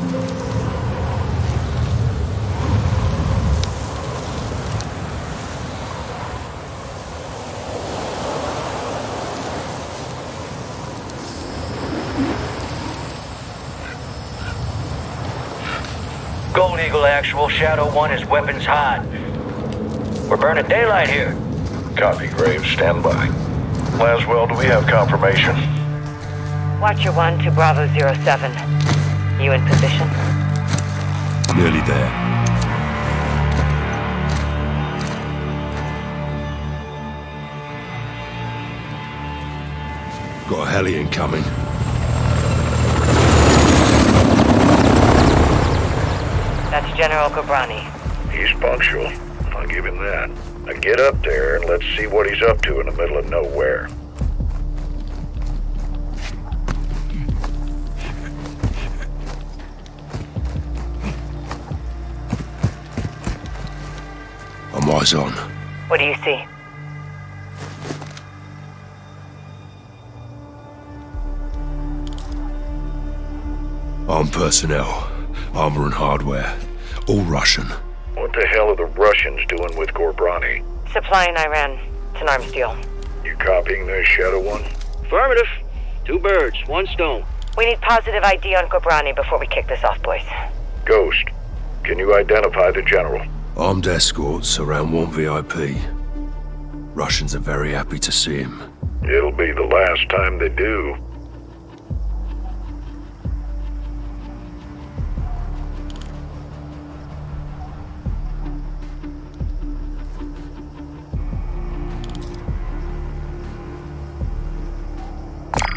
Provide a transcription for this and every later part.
Gold Eagle Actual, Shadow 1 is weapons hot. We're burning daylight here. Copy, Graves. Stand by. Laswell, do we have confirmation? Watcher 1 to Bravo 07. You in position? Nearly there. Got a heli incoming. That's General Ghorbrani. He's punctual. I'll give him that. Now get up there and let's see what he's up to in the middle of nowhere. Eyes on. What do you see? Armed personnel, armor and hardware. All Russian. What the hell are the Russians doing with Ghorbrani? Supplying Iran. It's an arms deal. You copying this, Shadow One? Affirmative. Two birds, one stone. We need positive ID on Ghorbrani before we kick this off, boys. Ghost, can you identify the general? Armed escorts around one VIP. Russians are very happy to see him. It'll be the last time they do.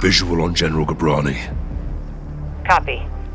Visual on General Ghorbrani. Copy.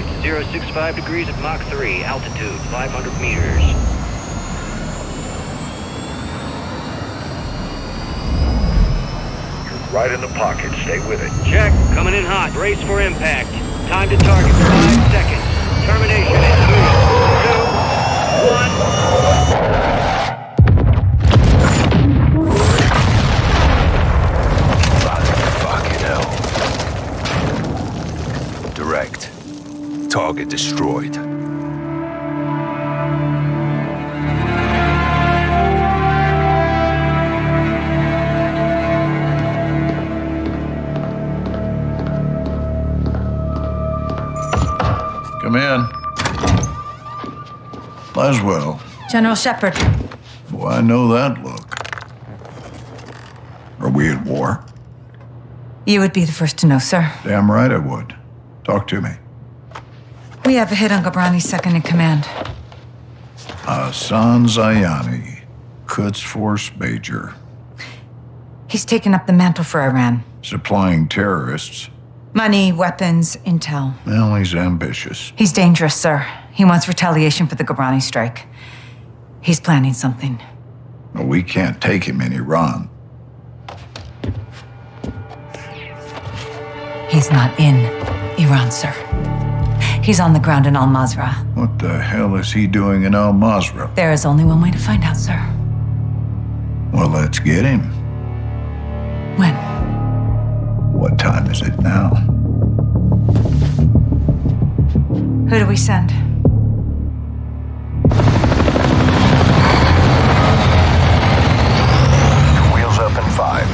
at 065 degrees at Mach 3. Altitude 500 meters. Right in the pocket. Stay with it. Check. Coming in hot. Brace for impact. Time to target. Five seconds. Termination in three, two, one. Target destroyed. Come in. Laswell. General Shepherd. Oh, I know that look. Are we at war? You would be the first to know, sir. Damn right I would. Talk to me. We have a hit on Ghorbrani's second in command. Hassan Zyani, Quds Force Major, He's taken up the mantle for Iran. supplying terrorists. Money, weapons, intel. Well, he's ambitious. He's dangerous, sir. He wants retaliation for the Gabrani strike. He's planning something. But we can't take him in Iran. He's not in Iran, sir. He's on the ground in Al Mazrah. What the hell is he doing in Al Mazrah? There is only one way to find out, sir. Well, let's get him. When? What time is it now? Who do we send? Wheels up in five.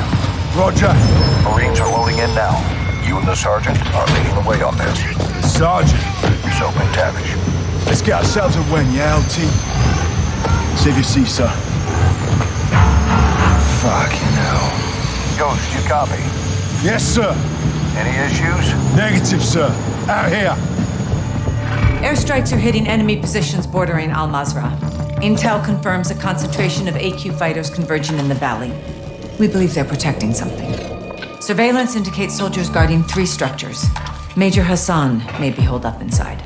Roger. Marines are loading in now. You and the sergeant are leading the way on this. Sergeant. Soap MacTavish. Let's get ourselves a win, yeah, LT? Save your seat, sir. Fucking hell. Ghost, you copy? Yes, sir. Any issues? Negative, sir. Out here. Airstrikes are hitting enemy positions bordering Al Mazrah. Intel confirms a concentration of AQ fighters converging in the valley. We believe they're protecting something. Surveillance indicates soldiers guarding three structures. Major Hassan may be holed up inside.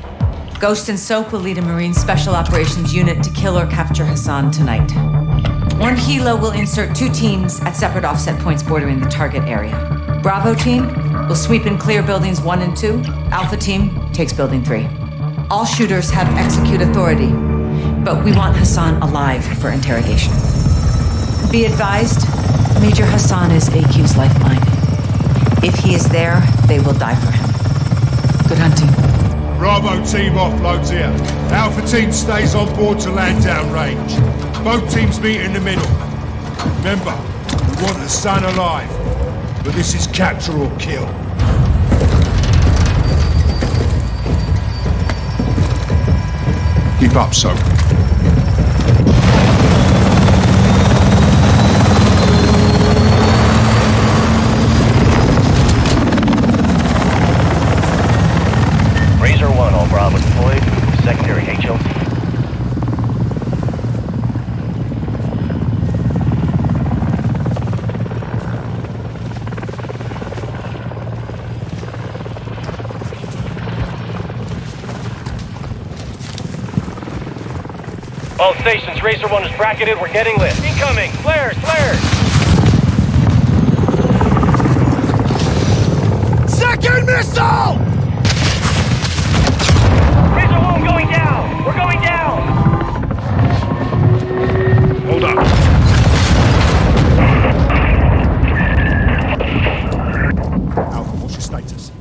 Ghost and Soap will lead a Marine Special Operations unit to kill or capture Hassan tonight. One Hilo will insert two teams at separate offset points bordering the target area. Bravo team will sweep and clear buildings one and two. Alpha team takes building three. All shooters have execute authority, but we want Hassan alive for interrogation. Be advised, Major Hassan is AQ's lifeline. If he is there, they will die for him. Good hunting. Bravo team offloads here. Alpha team stays on board to land down range. Both teams meet in the middle. Remember, we want Hassan alive. But this is capture or kill. Keep up, Soap. Razor 1, all Bravo deployed. Secondary HLT. All stations, Razor 1 is bracketed. We're getting lit. Incoming! Flares! Flares! Second missile! Hold up. Alpha, what's your status?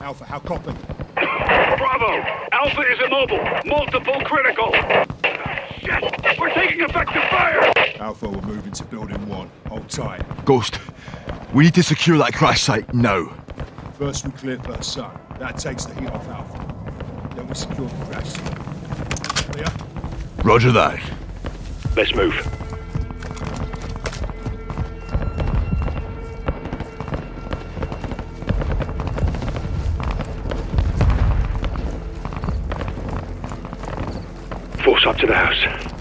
Alpha, how copy? Bravo! Alpha is immobile. Multiple critical. Shit! We're taking effective fire! Alpha, we're moving to building one. Hold tight. Ghost, we need to secure that crash site now. First we clear first sun. That takes the heat off Alpha. Then we secure the crash. Clear? Roger that. Let's move. Force up to the house.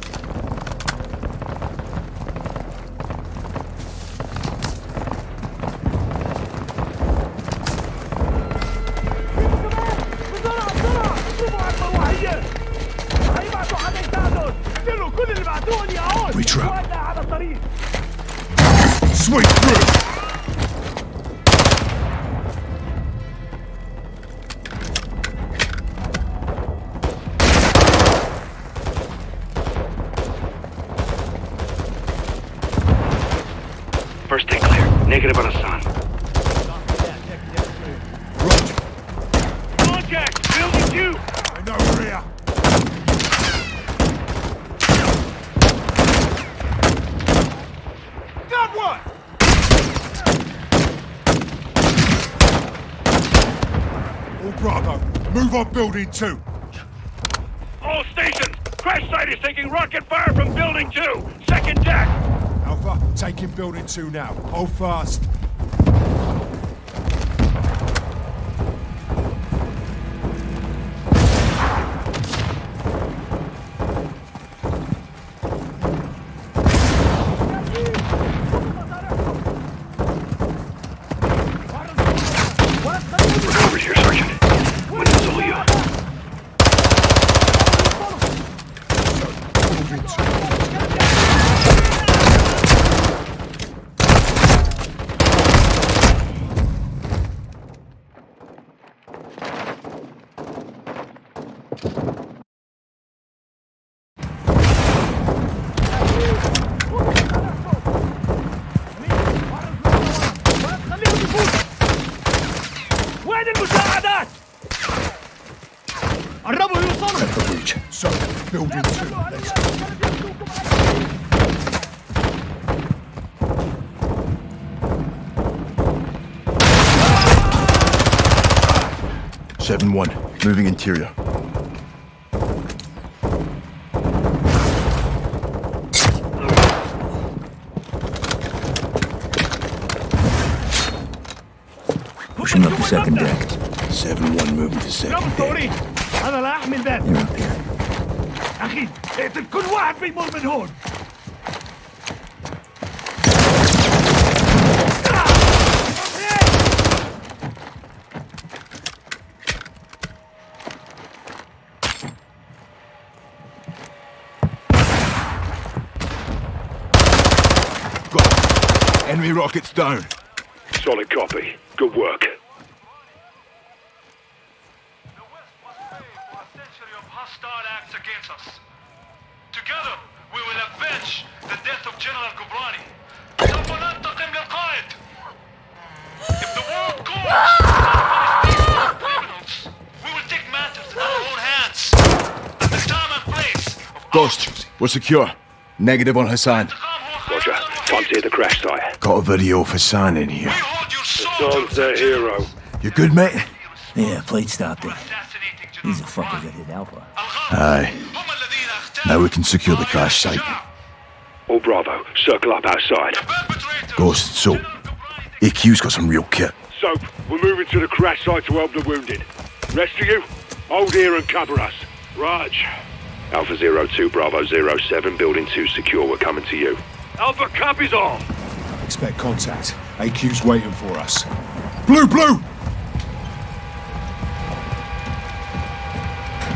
First take clear. Negative on Hassan. Roger. Contact! Building two! I know rear. Got one! All Bravo, move on building two. All stations! Crash site is taking rocket fire from building two! Second deck! Taking building two now. Hold fast. moving interior. Pushing up the second deck. Seven one, moving to second deck. انا لا احمل ذات You're up here. اخي كل واحد بيمر من هون Enemy rockets down. Solid copy. Good work. The West was a century of hostile acts against us. Together, we will avenge the death of General Ghorbrani. If the world calls criminals, we will take matters in our own hands. At the time and place Ghost, we're secure. Negative on Hassan. Roger. Time to hit the crash site. Got a video of Hassan in here. We hold your sword. Hassan's a hero. You good, mate? Yeah, plate stopped it. These are fuckers that hit Alpha. Aye. Now we can secure the crash site. All Bravo, circle up outside. Ghost, Soap. AQ's got some real kit. Soap, we're moving to the crash site to help the wounded. Rest of you, hold here and cover us. Raj. Alpha Zero Two Bravo Zero Seven, Building 2 secure. We're coming to you. Alpha copies all. Expect contact. AQ's waiting for us. Blue, blue!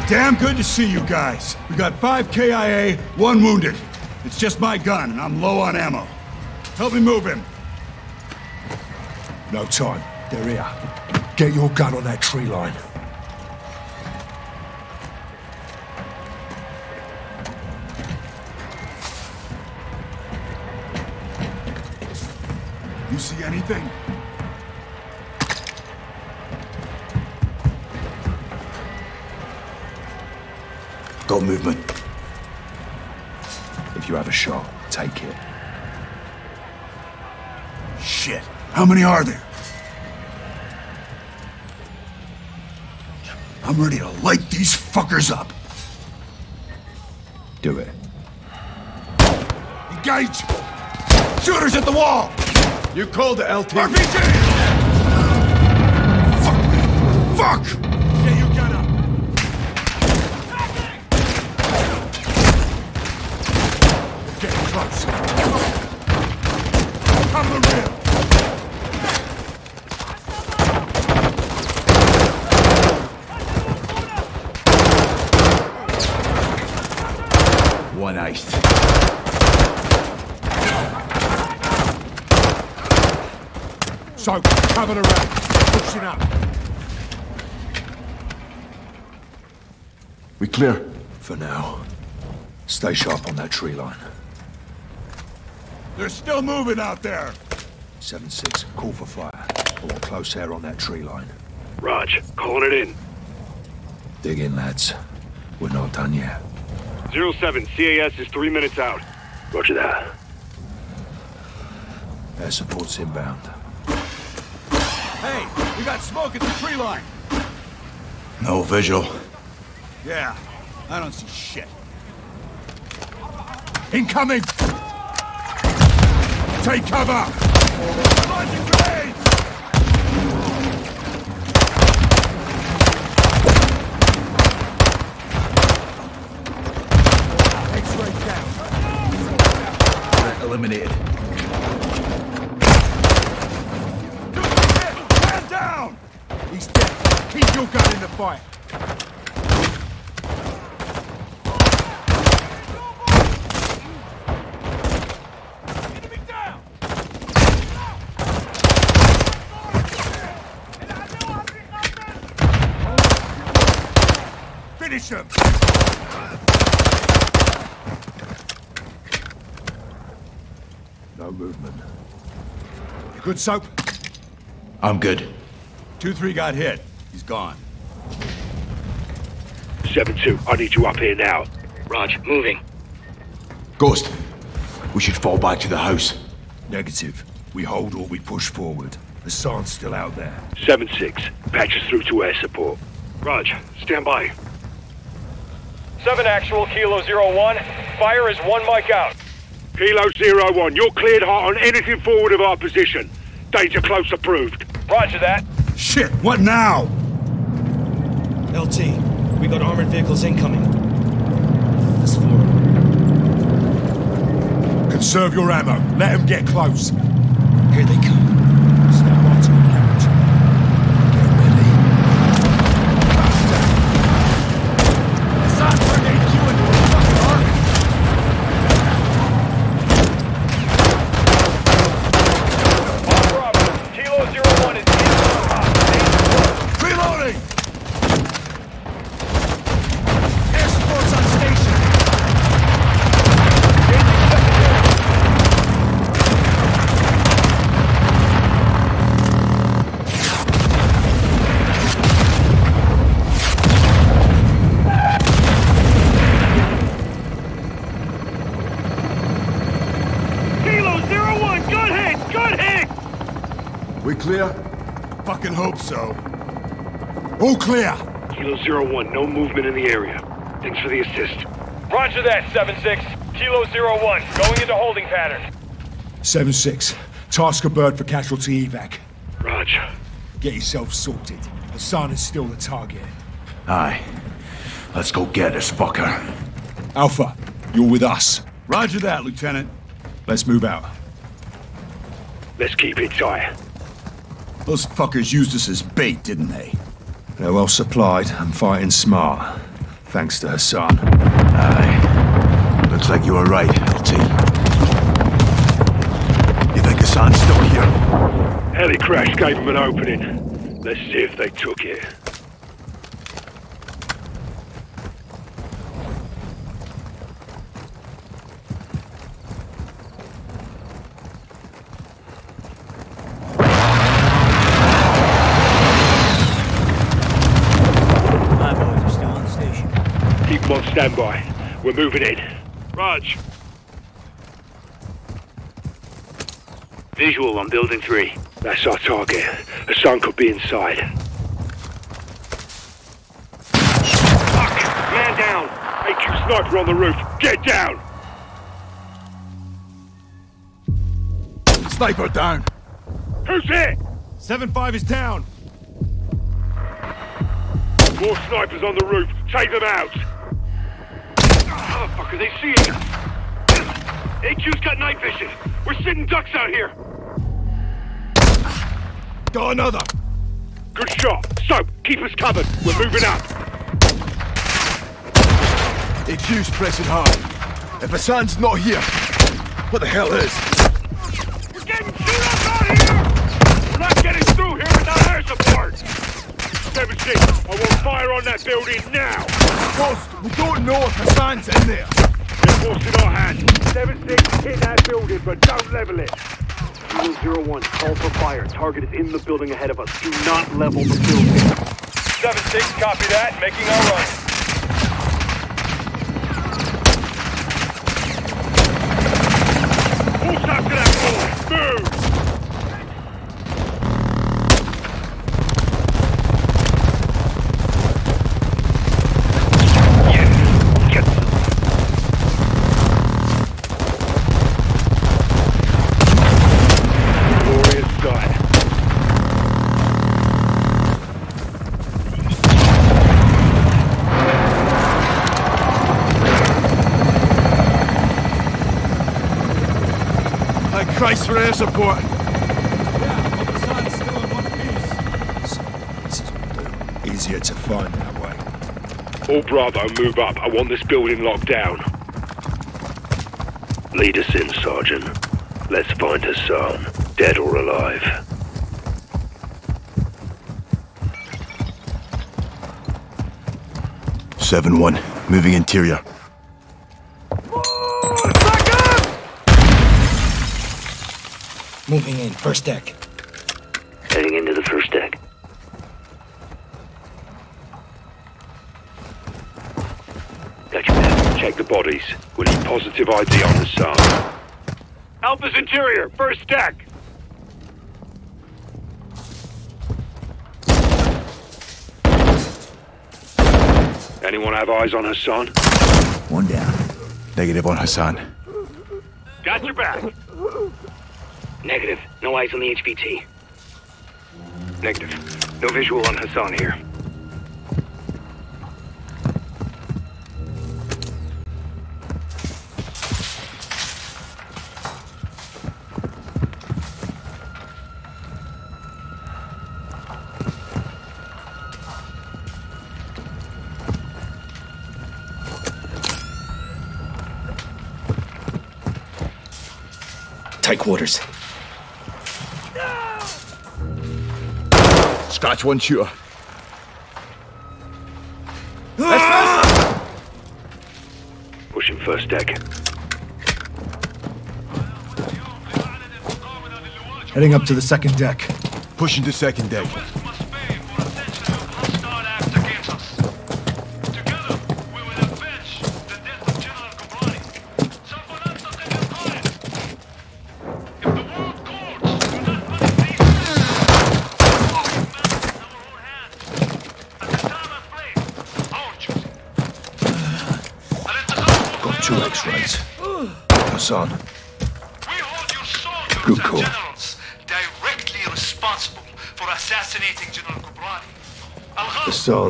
Damn good to see you guys. We got five KIA, one wounded. It's just my gun, and I'm low on ammo. Help me move him. No time. They're here. Get your gun on that tree line. You see anything? Got movement. If you have a shot, take it. Shit. How many are there? I'm ready to light these fuckers up. Do it. Engage! Shooters at the wall! You called it, LT. RPG! Fuck! Fuck! Get your gun up! Getting close. Cover the rear! One iced. So, cover the rack. Pushing up. We clear. For now. Stay sharp on that tree line. They're still moving out there. 7-6, call for fire. I want close air on that tree line. Raj, calling it in. Dig in, lads. We're not done yet. Zero 07, CAS is three minutes out. Roger that. Air support's inbound. Hey, we got smoke at the tree line. No visual. Yeah, I don't see shit. Incoming! Take cover! Launching grenades! X-ray. Eliminated. Down! He's dead. Keep your gun in the fight. Finish him! No movement. You good, Soap? I'm good. 2-3 got hit. He's gone. 7-2, I need you up here now. Raj, moving. Ghost. We should fall back to the house. Negative. We hold or we push forward. Hassan's still out there. 7-6, patch us through to air support. Raj, stand by. 7 actual, Kilo zero one. Fire is one mic out. Kilo zero one. you're cleared hot on anything forward of our position. Danger close approved. Roger that. Shit, what now? LT, we got armored vehicles incoming. That's four. Conserve your ammo. Let them get close. Here they come. All clear. Kilo Zero One, no movement in the area. Thanks for the assist. Roger that, 7-6. Kilo Zero One, going into holding pattern. 7-6. Task a bird for casualty evac. Roger. Get yourself sorted. Hassan is still the target. Aye. Let's go get this fucker. Alpha, you're with us. Roger that, Lieutenant. Let's move out. Let's keep it tight. Those fuckers used us as bait, didn't they? They're well supplied and fighting smart. Thanks to Hassan. Aye. Looks like you were right, LT. You think Hassan's still here? Heli crash gave them an opening. Let's see if they took it. My boys are still on station. Keep them on standby. We're moving in. Raj. Visual on building three. That's our target. Hassan could be inside. Fuck! Man down! AQ sniper on the roof. Get down! Sniper down. Who's hit? 7-5 is down. More snipers on the roof. Take them out. Motherfucker, they see us! AQ's got night vision! We're sitting ducks out here! Got another. Good shot. Soap, keep us covered. We're moving up. HQ's pressing hard. If Hassan's not here, what the hell is? We're getting shoot up out here! We're not getting through here without air support! 7-6, I want fire on that building now. Ghost, we don't know if Hassan's in there. Get force in our hands. 7-6, hit that building, but don't level it. Kilo Zero One, call for fire. Target is in the building ahead of us. Do not level the building. 7-6, copy that. Making our run. Christ for air support. Yeah, the side's still in one piece. It's easier to find that way. All Bravo, move up. I want this building locked down. Lead us in, Sergeant. Let's find Hassan, dead or alive. Seven one, moving interior. Moving in, first deck. Heading into the first deck. Got your back. Check the bodies. We need positive ID on the Hassan. Alpha's interior, first deck! Anyone have eyes on Hassan? One down. Negative on Hassan. Got your back! Negative. No eyes on the HVT. Negative. No visual on Hassan here. Tight quarters. Scratch one shooter. Pushing first deck. Heading up to the second deck. Pushing to second deck.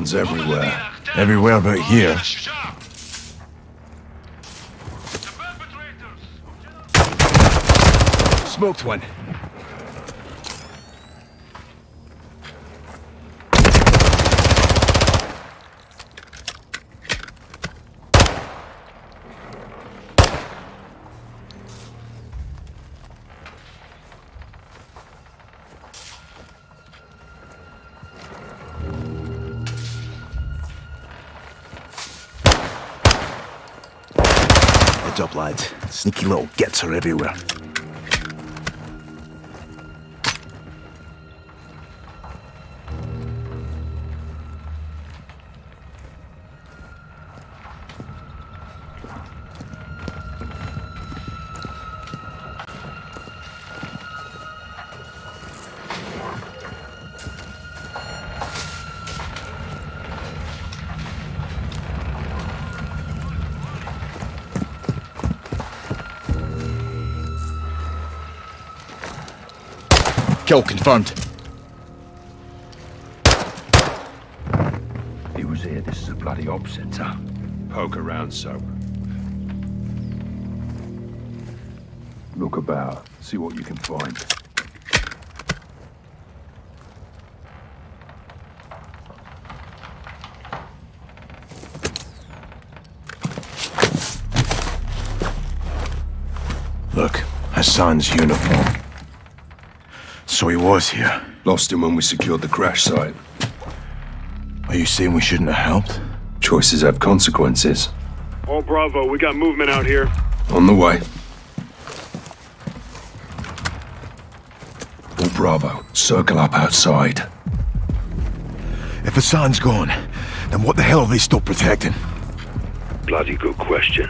Hassan's everywhere. Everywhere but here. Smoked one. Up, lads. Sneaky little gets are everywhere. Kill confirmed. He was here. This is a bloody op center. Poke around, Soap. Look about. See what you can find. Look, Hassan's uniform. So he was here. Lost him when we secured the crash site. Are you saying we shouldn't have helped? Choices have consequences. All Bravo, we got movement out here. On the way. All Bravo, circle up outside. If Hassan's gone, then what the hell are they still protecting? Bloody good question.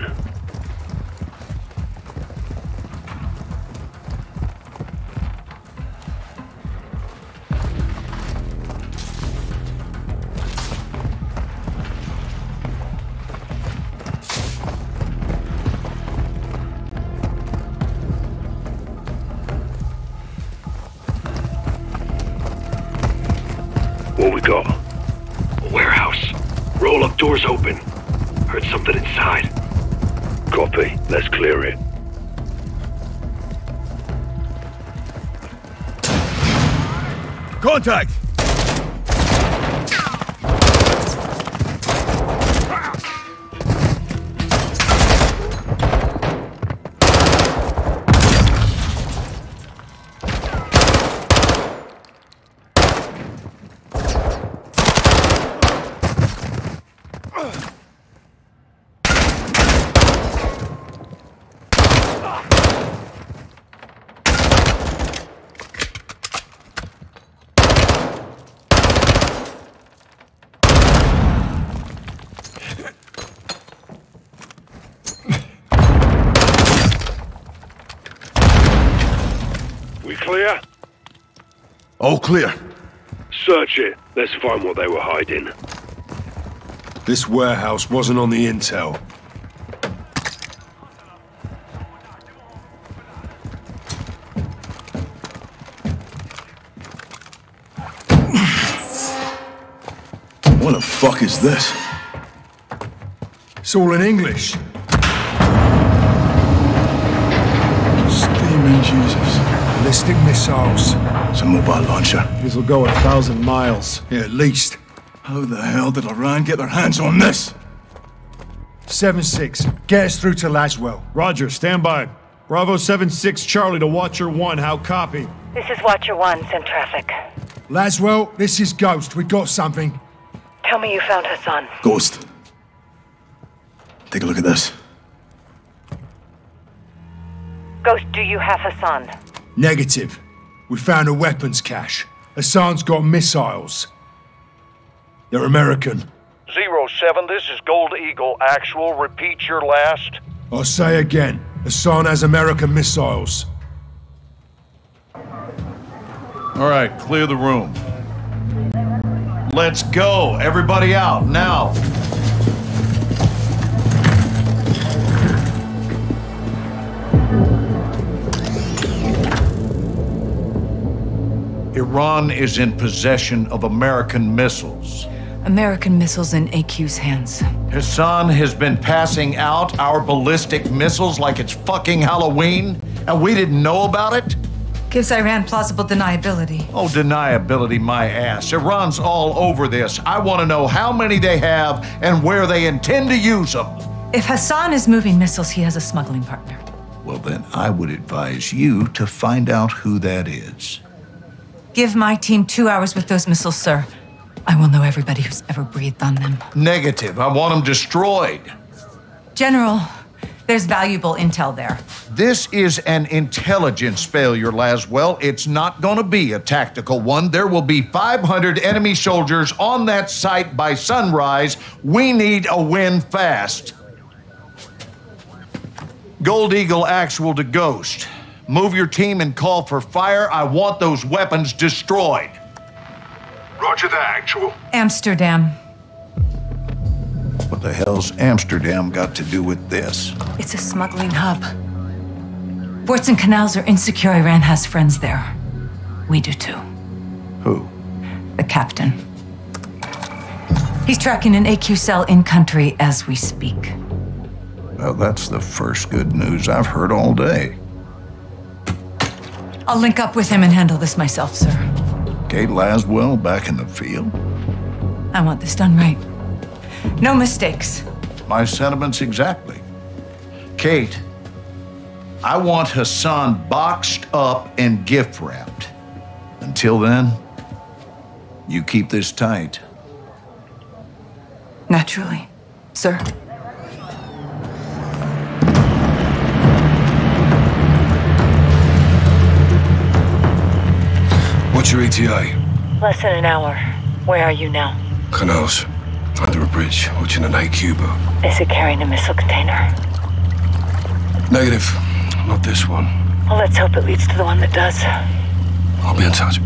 All clear. Search it. Let's find what they were hiding. This warehouse wasn't on the intel. What the fuck is this? It's all in English. Steaming Jesus. Ballistic missiles. It's a mobile launcher. These will go a thousand miles. Yeah, at least. How the hell did Iran get their hands on this? 7-6. Get us through to Laswell. Roger, stand by. Bravo 7-6 Charlie to Watcher 1, how copy? This is Watcher 1, send traffic. Laswell, this is Ghost. We got something. Tell me you found Hassan. Ghost. Take a look at this. Ghost, do you have Hassan? Negative. We found a weapons cache. Hassan's got missiles. They're American. Zero 07, this is Gold Eagle. Actual, repeat your last. I'll say again. Hassan has American missiles. All right, clear the room. Let's go. Everybody out, now. Iran is in possession of American missiles. American missiles in AQ's hands. Hassan has been passing out our ballistic missiles like it's fucking Halloween, and we didn't know about it? Gives Iran plausible deniability. Oh, deniability, my ass. Iran's all over this. I want to know how many they have and where they intend to use them. If Hassan is moving missiles, he has a smuggling partner. Well, then I would advise you to find out who that is. Give my team two hours with those missiles, sir. I will know everybody who's ever breathed on them. Negative. I want them destroyed. General, there's valuable intel there. This is an intelligence failure, Laswell. It's not going to be a tactical one. There will be 500 enemy soldiers on that site by sunrise. We need a win fast. Gold Eagle actual to Ghost. Move your team and call for fire. I want those weapons destroyed. Roger that, actual. Amsterdam. What the hell's Amsterdam got to do with this? It's a smuggling hub. Ports and canals are insecure. Iran has friends there. We do too. Who? The captain. He's tracking an AQ cell in country as we speak. Well, that's the first good news I've heard all day. I'll link up with him and handle this myself, sir. Kate Laswell back in the field? I want this done right. No mistakes. My sentiments exactly. Kate, I want Hassan boxed up and gift wrapped. Until then, you keep this tight. Naturally, sir. What's your ETA? Less than an hour. Where are you now? Canals. Under a bridge, watching an AQ boat. Is it carrying a missile container? Negative. Not this one. Well, let's hope it leads to the one that does. I'll be in touch.